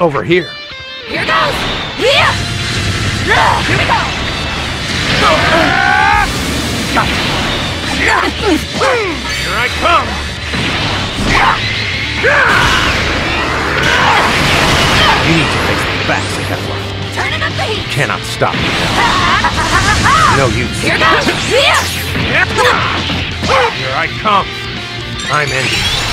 over here. Here goes! Yeah. Here we go! Here I come! You need to face the facts, Kefla. Turning up the heat! Cannot stop me now. No use. Here goes! Yeah. Here I come. I'm ending.